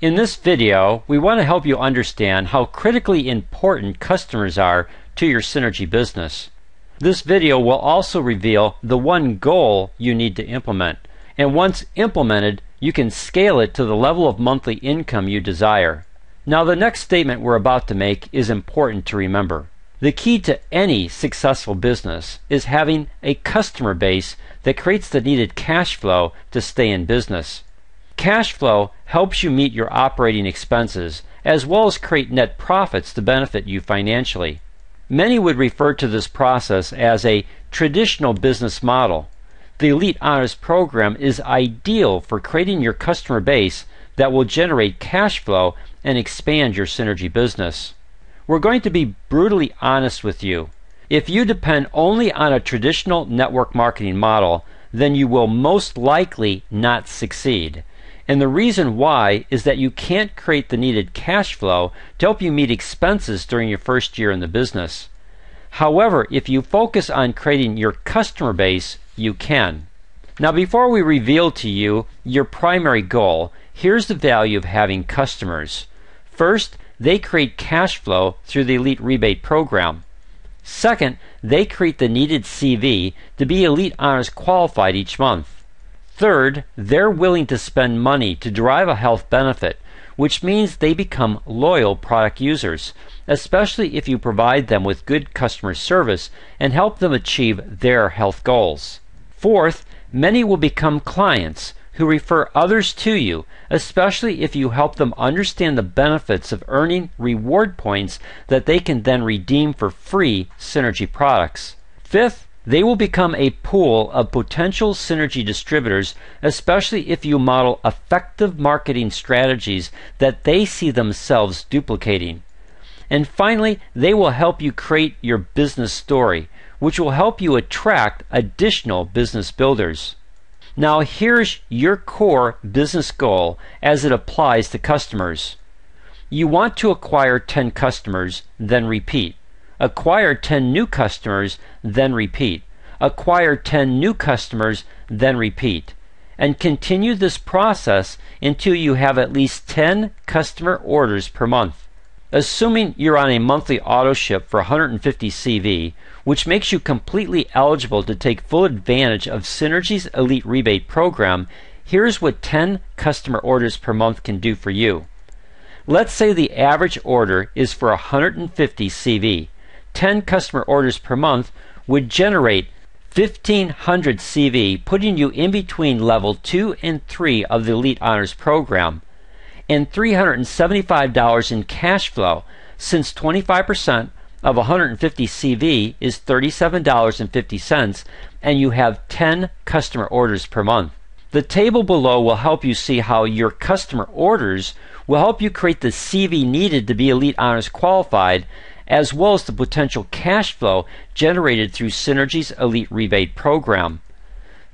In this video, we want to help you understand how critically important customers are to your Synergy business. This video will also reveal the one goal you need to implement, and once implemented, you can scale it to the level of monthly income you desire. Now, the next statement we're about to make is important to remember. The key to any successful business is having a customer base that creates the needed cash flow to stay in business. Cash flow helps you meet your operating expenses as well as create net profits to benefit you financially. Many would refer to this process as a traditional business model. The Elite Honors program is ideal for creating your customer base that will generate cash flow and expand your synergy business. We're going to be brutally honest with you. If you depend only on a traditional network marketing model, then you will most likely not succeed. And the reason why is that you can't create the needed cash flow to help you meet expenses during your first year in the business. However, if you focus on creating your customer base, you can. Now, before we reveal to you your primary goal, here's the value of having customers. First, they create cash flow through the Elite Rebate program. Second, they create the needed CV to be Elite Honors qualified each month. Third, they're willing to spend money to derive a health benefit, which means they become loyal product users, especially if you provide them with good customer service and help them achieve their health goals. Fourth, many will become clients who refer others to you, especially if you help them understand the benefits of earning reward points that they can then redeem for free Synergy products. Fifth, they will become a pool of potential Synergy distributors, especially if you model effective marketing strategies that they see themselves duplicating. And finally, they will help you create your business story, which will help you attract additional business builders. Now, here's your core business goal as it applies to customers. You want to acquire 10 customers, then repeat. Acquire 10 new customers, then repeat. Acquire 10 new customers, then repeat. And continue this process until you have at least 10 customer orders per month. Assuming you're on a monthly auto ship for 150 CV, which makes you completely eligible to take full advantage of Synergy's Elite Rebate program, here's what 10 customer orders per month can do for you. Let's say the average order is for 150 CV. 10 customer orders per month would generate 1500 CV, putting you in between level 2 and 3 of the Elite Honors program and $375 in cash flow since 25% of 150 CV is $37.50 and you have 10 customer orders per month. The table below will help you see how your customer orders will help you create the CV needed to be Elite Honors qualified as well as the potential cash flow generated through Synergy's Elite Rebate program.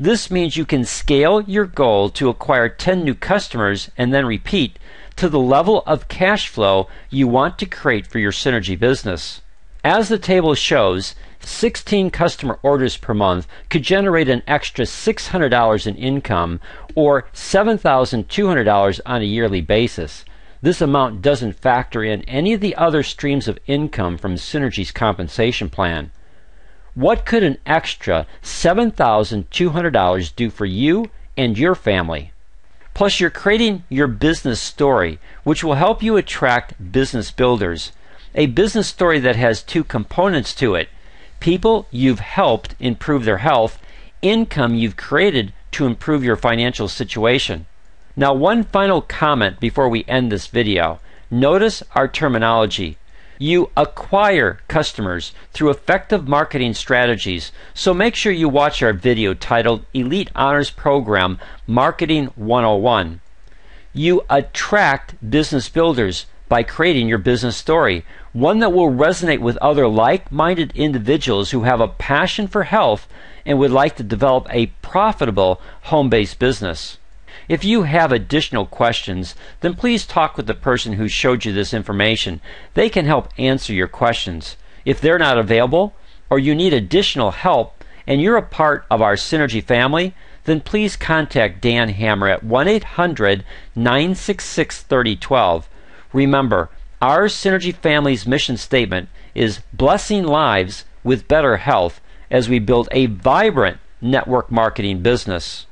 This means you can scale your goal to acquire 10 new customers and then repeat to the level of cash flow you want to create for your Synergy business. As the table shows, 16 customer orders per month could generate an extra $600 in income or $7,200 on a yearly basis. This amount doesn't factor in any of the other streams of income from Synergy's compensation plan. What could an extra $7,200 do for you and your family? Plus, you're creating your business story, which will help you attract business builders. A business story that has two components to it people you've helped improve their health, income you've created to improve your financial situation. Now, one final comment before we end this video. Notice our terminology. You acquire customers through effective marketing strategies, so make sure you watch our video titled Elite Honors Program Marketing 101. You attract business builders by creating your business story, one that will resonate with other like minded individuals who have a passion for health and would like to develop a profitable home based business. If you have additional questions, then please talk with the person who showed you this information. They can help answer your questions. If they're not available or you need additional help and you're a part of our Synergy family, then please contact Dan Hammer at 1 800 966 3012. Remember, our Synergy family's mission statement is blessing lives with better health as we build a vibrant network marketing business.